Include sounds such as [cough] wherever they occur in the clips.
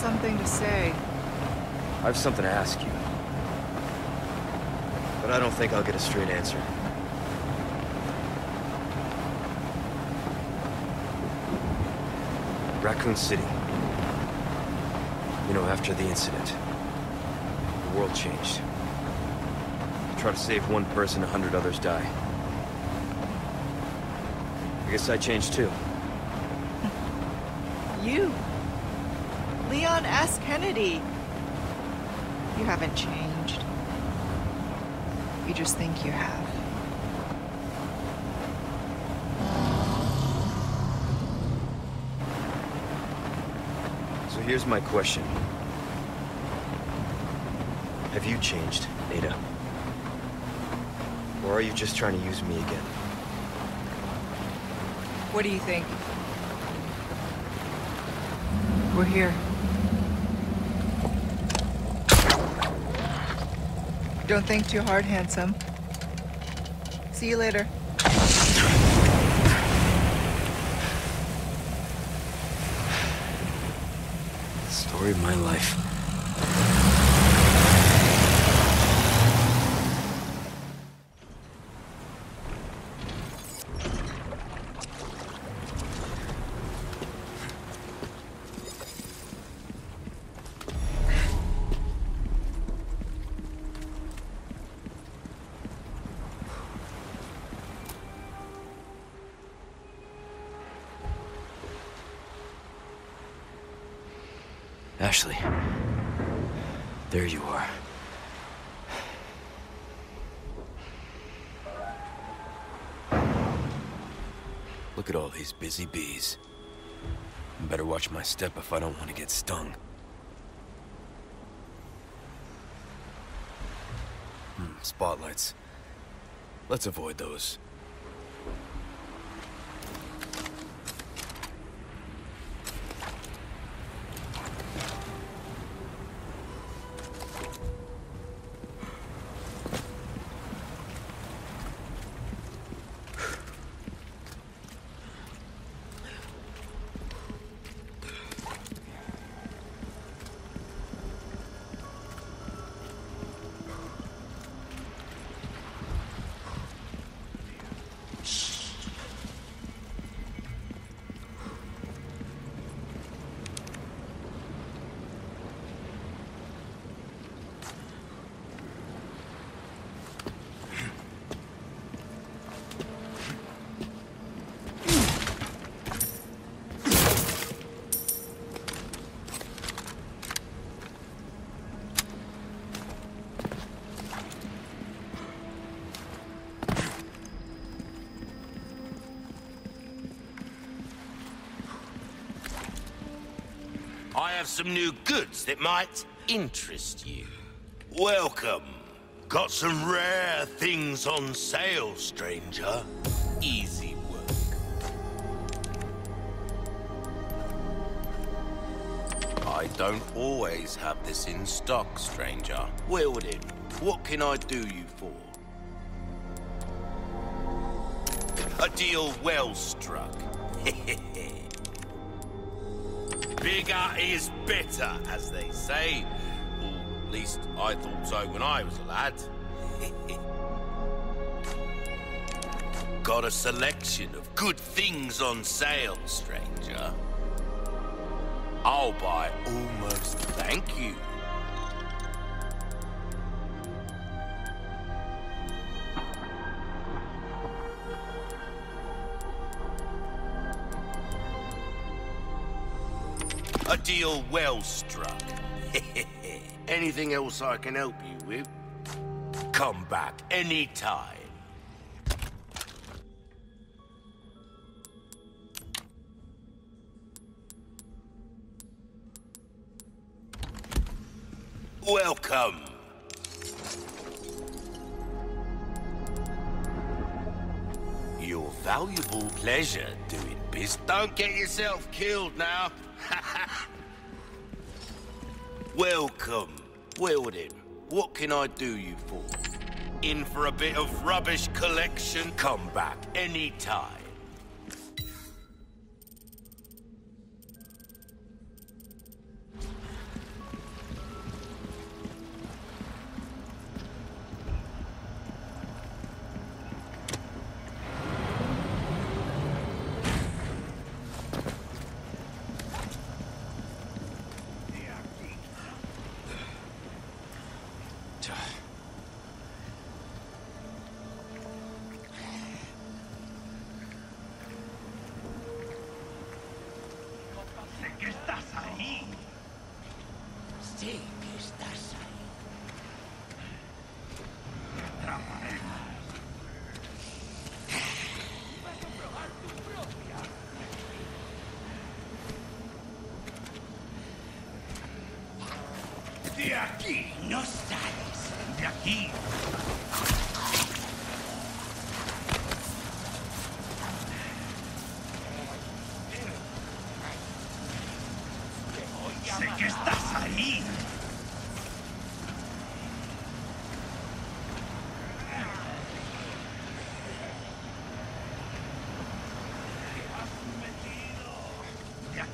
something to say. I have something to ask you. But I don't think I'll get a straight answer. Raccoon City. You know, after the incident, the world changed. You try to save one person, a hundred others die. I guess I changed too. You. Leon S. Kennedy. You haven't changed. You just think you have. So here's my question. Have you changed, Ada? Or are you just trying to use me again? What do you think? We're here. Don't think too hard, handsome. See you later. Story of my life. These busy bees. Better watch my step if I don't want to get stung. Hmm, spotlights. Let's avoid those. Have some new goods that might interest you. Welcome. Got some rare things on sale, stranger. Easy work. I don't always have this in stock, stranger. Well then, what can I do you for? A deal well struck. [laughs] Bigger is better, as they say. Or at least I thought so when I was a lad. [laughs] Got a selection of good things on sale, stranger. I'll buy almost thank you. Deal well struck. [laughs] Anything else I can help you with? Come back anytime. Welcome. Your valuable pleasure doing biz. Don't get yourself killed now. Welcome. Well then, what can I do you for? In for a bit of rubbish collection? Come back anytime.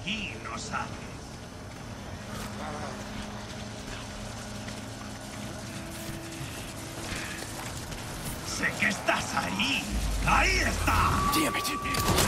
aquí no sales. Sé que estás ahí. ¡Ahí está! Damn it.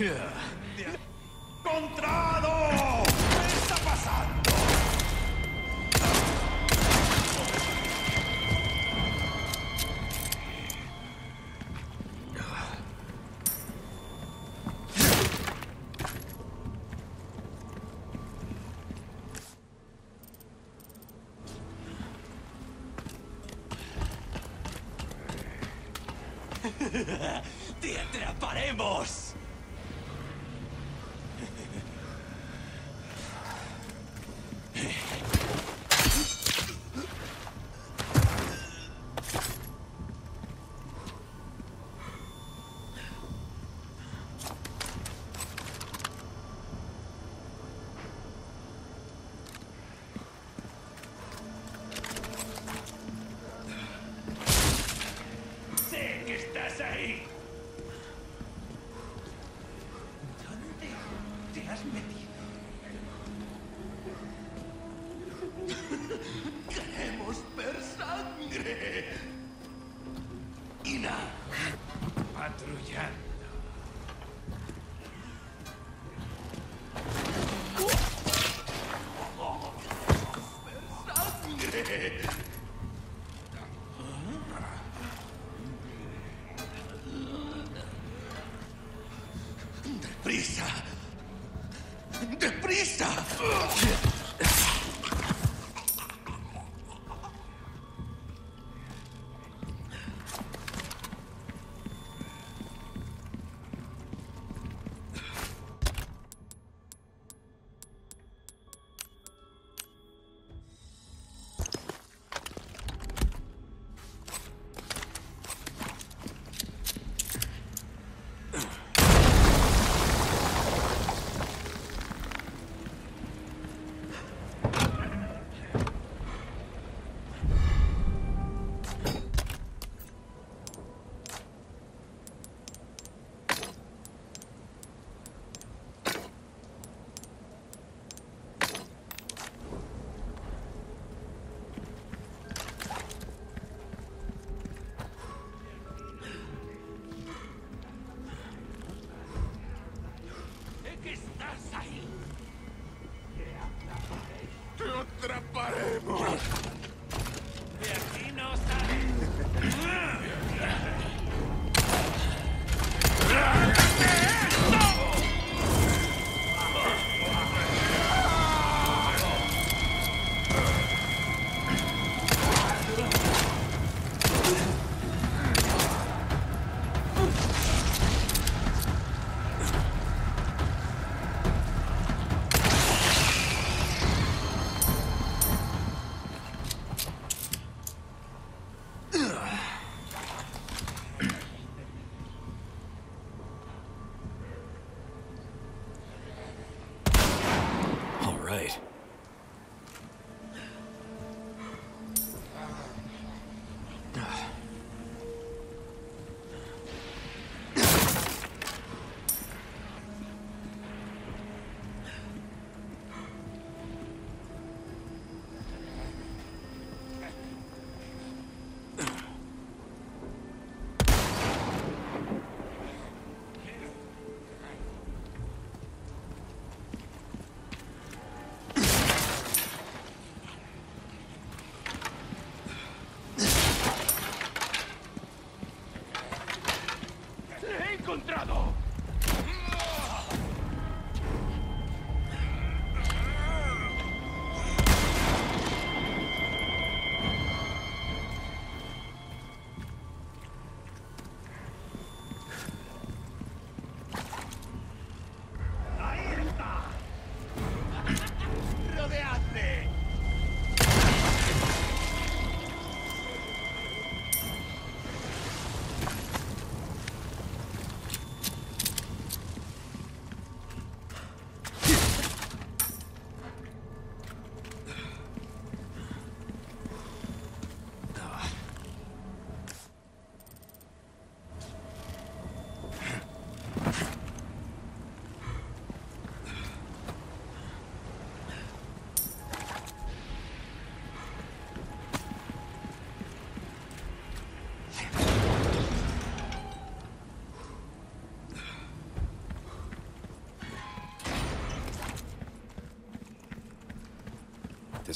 ¡Encontrado! ¡Deprisa! ¡Deprisa!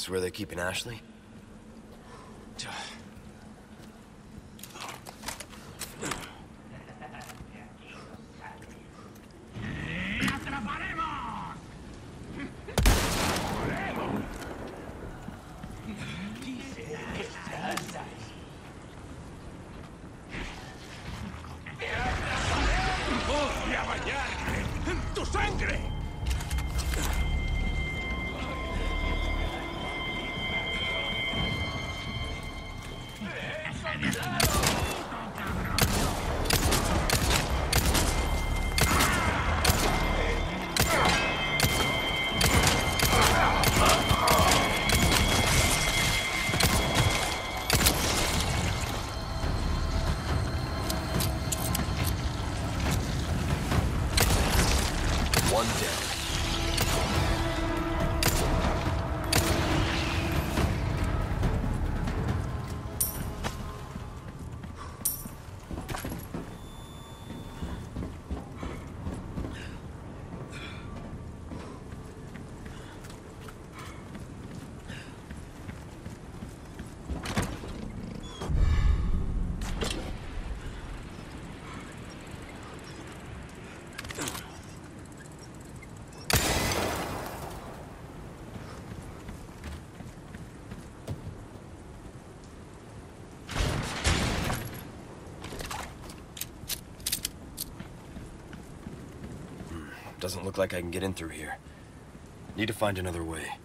Where they're keeping Ashley? Doesn't look like I can get in through here. Need to find another way.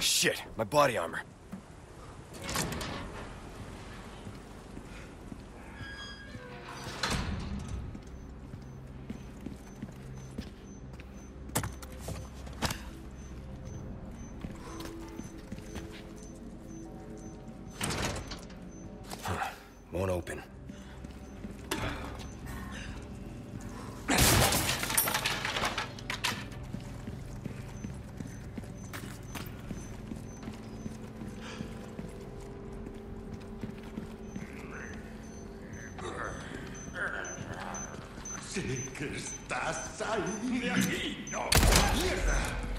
Shit, my body armor. Sé que estás ahí. De aquí, no. ¡Mierda!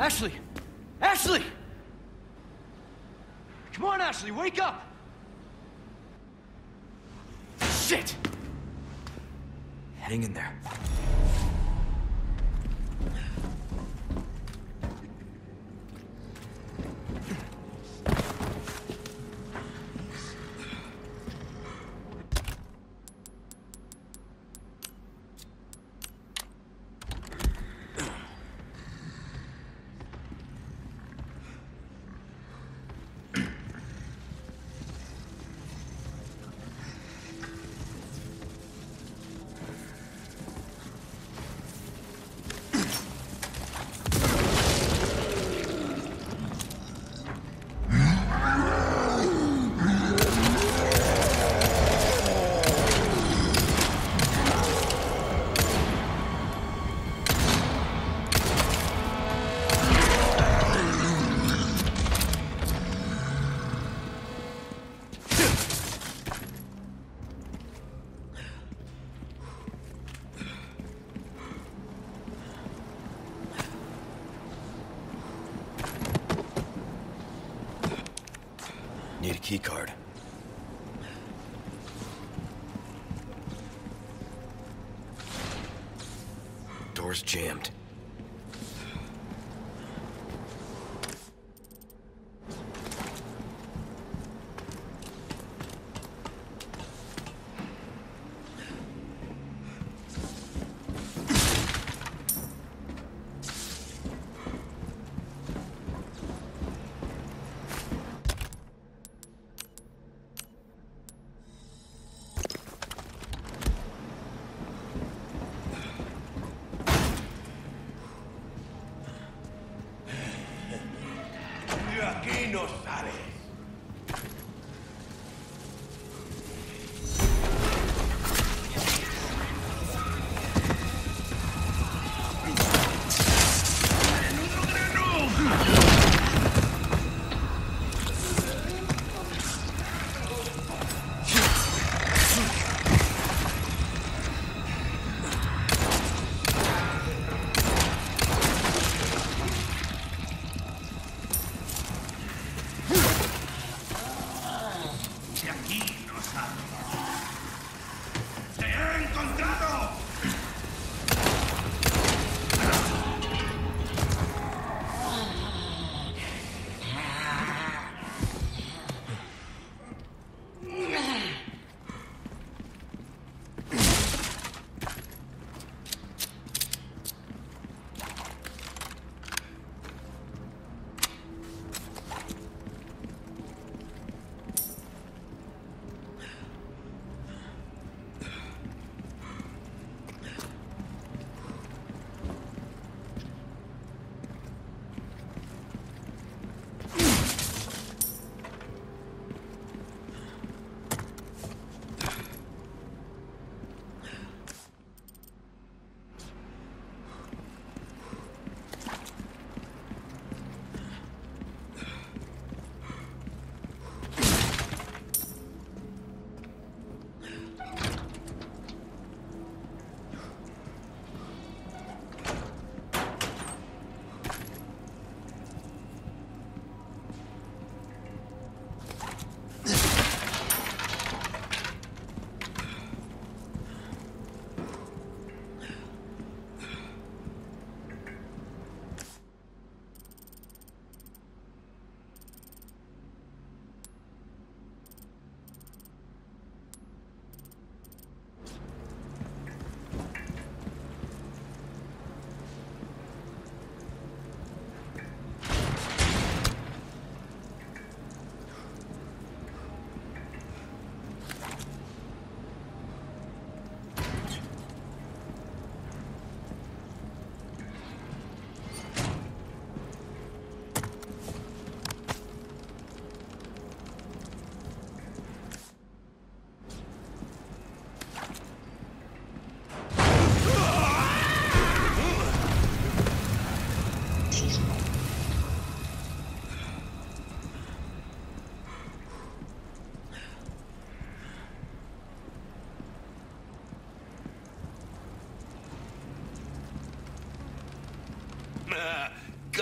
Ashley! Ashley! Come on, Ashley, wake up! Shit! Hang in there. Jammed. menos.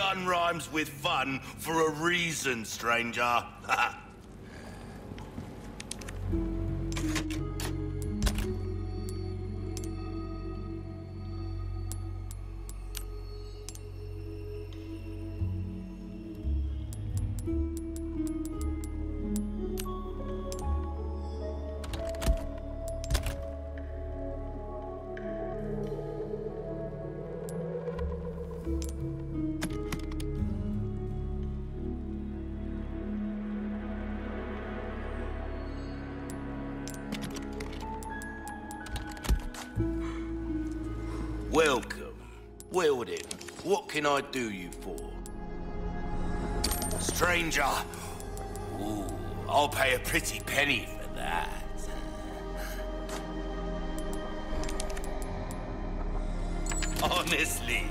Gun rhymes with fun for a reason, stranger. Can I do you for? Stranger. Ooh, I'll pay a pretty penny for that. Honestly,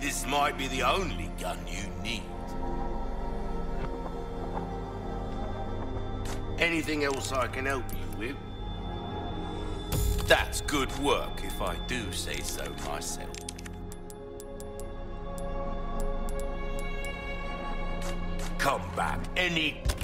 this might be the only gun you need. Anything else I can help you with? That's good work, if I do say so myself. Any...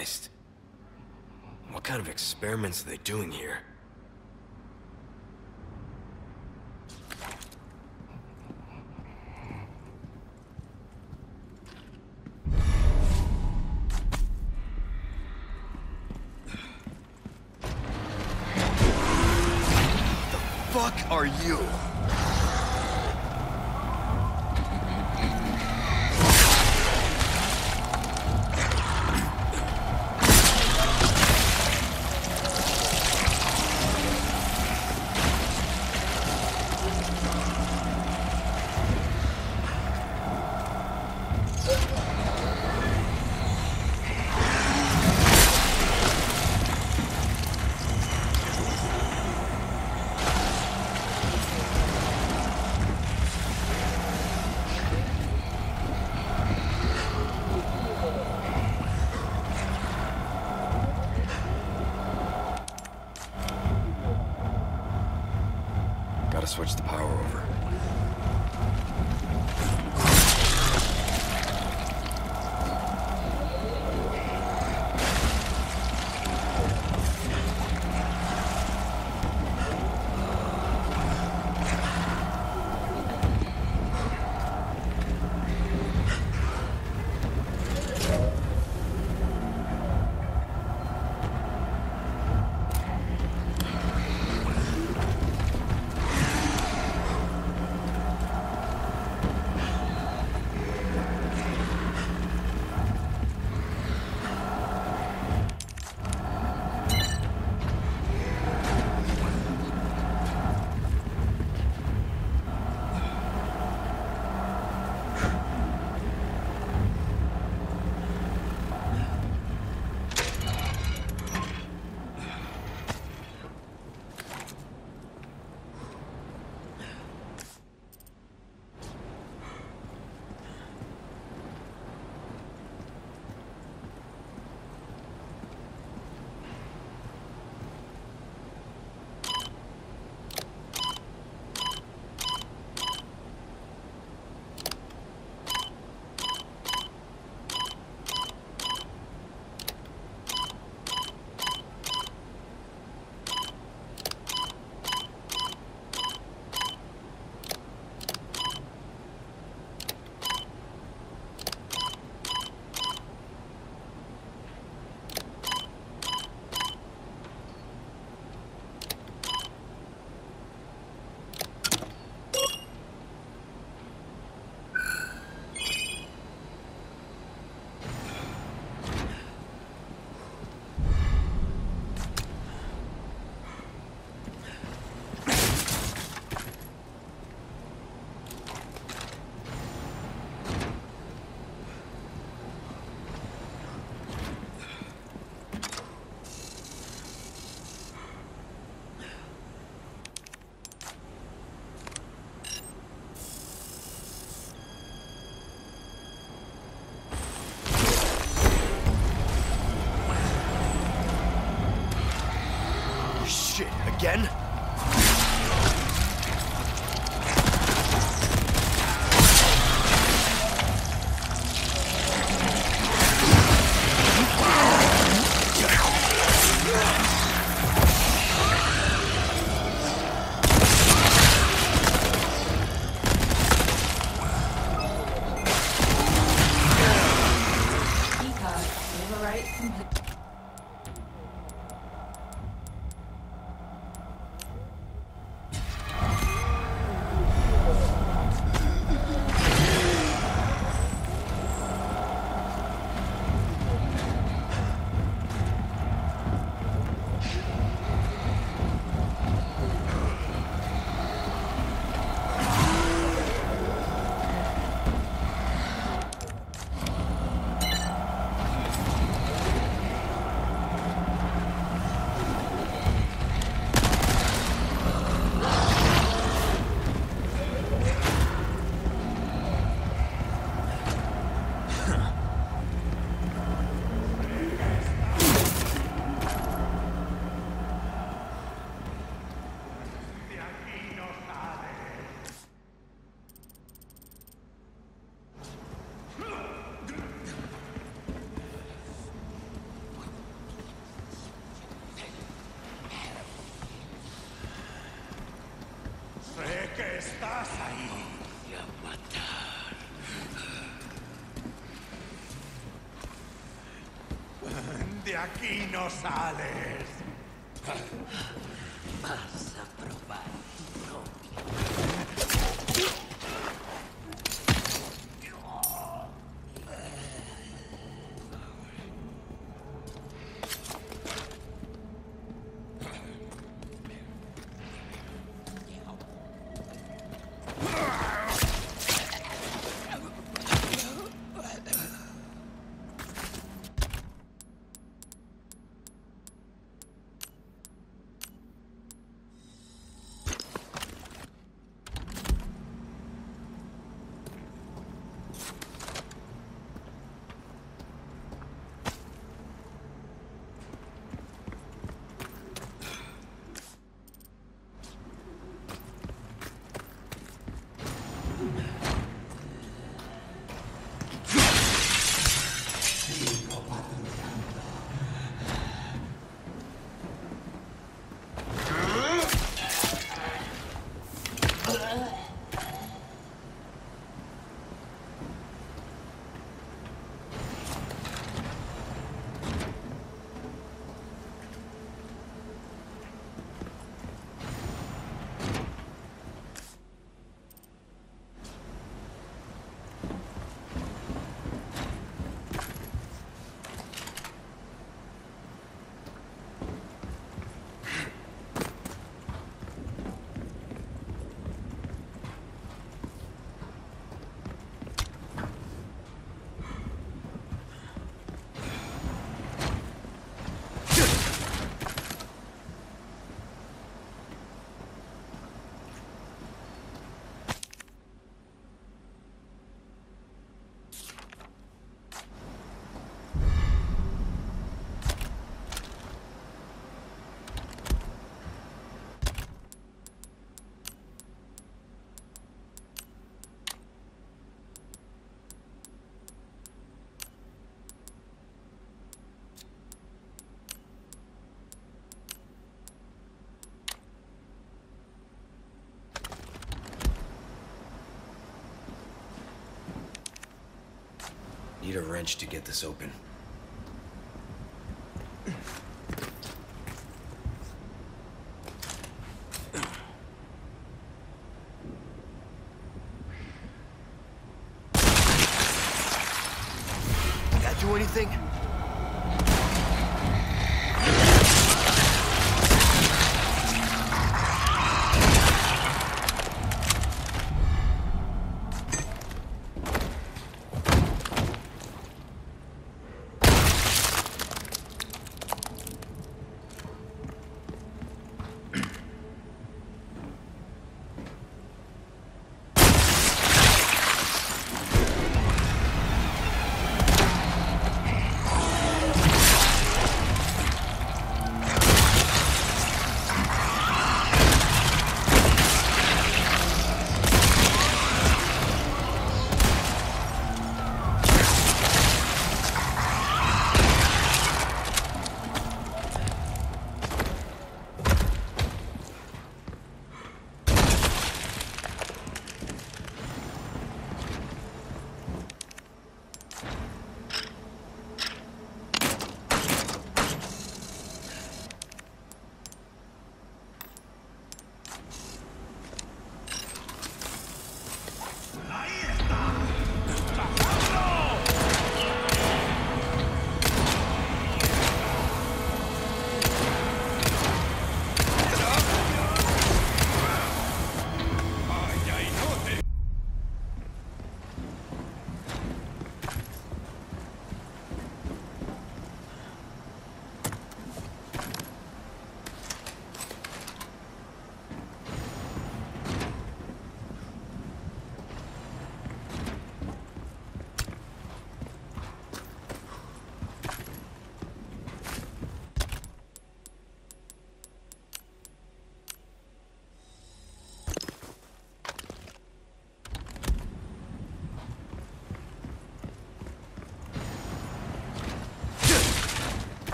Christ. What kind of experiments are they doing here? Gotta switch the power over. Aquí no sales. Need a wrench to get this open.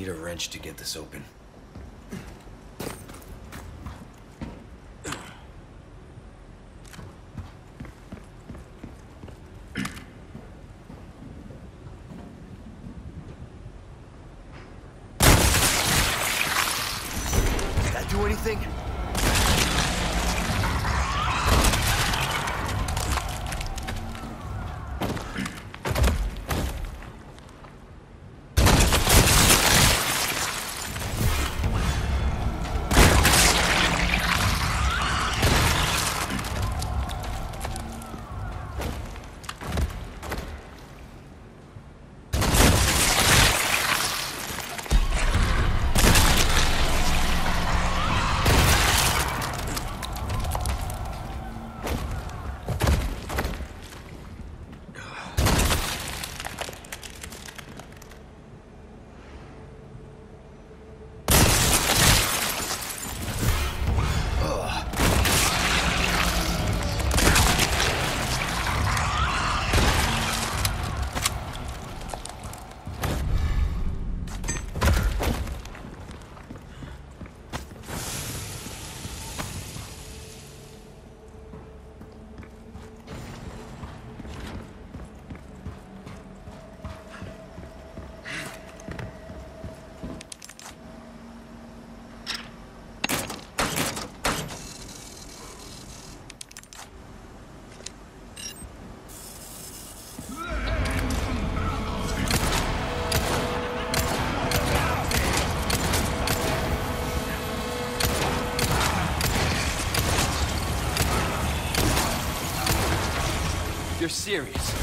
Need a wrench to get this open. Serious.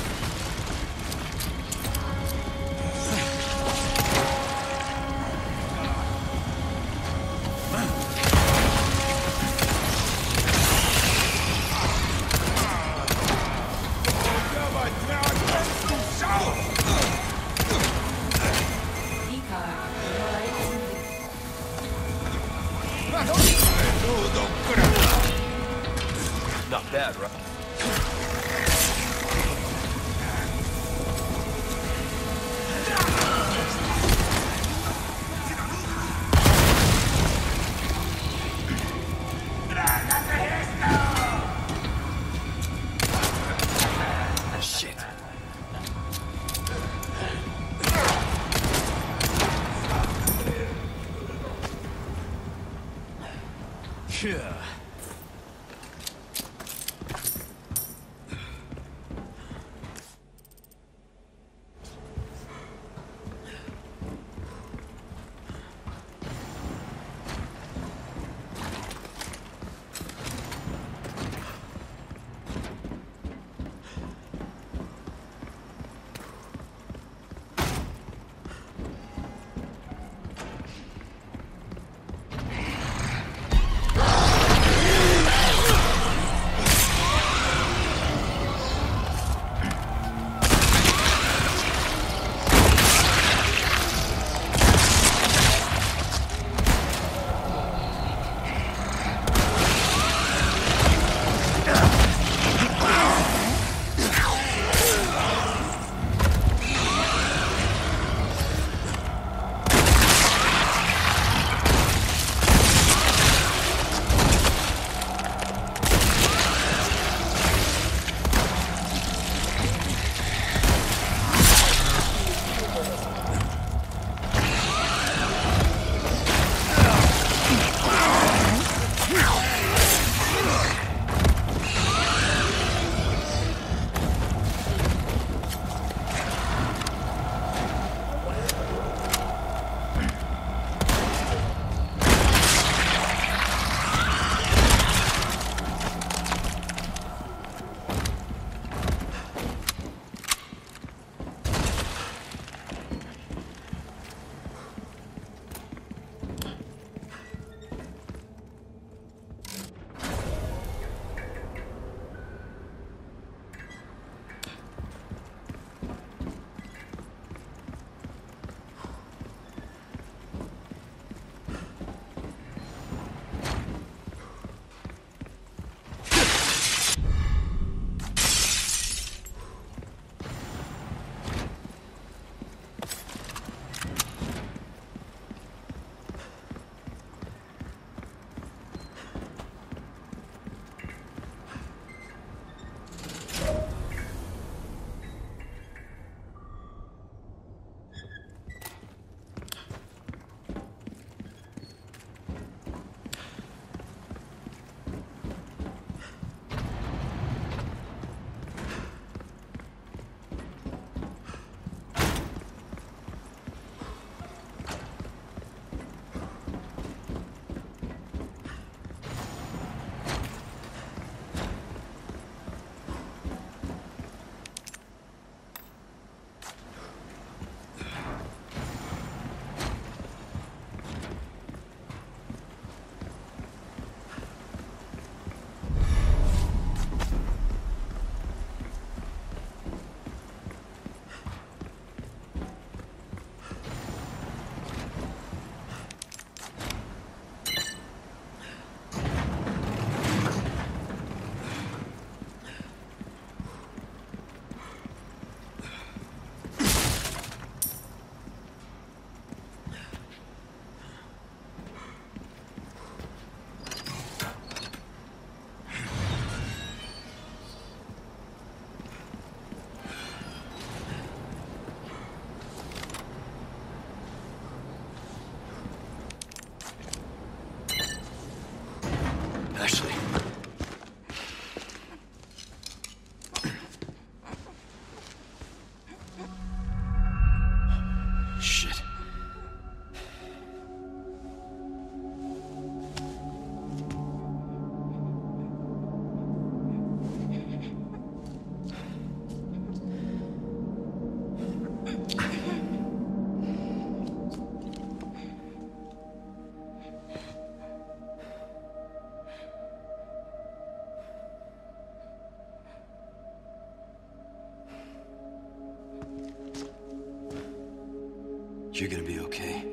You're gonna be okay.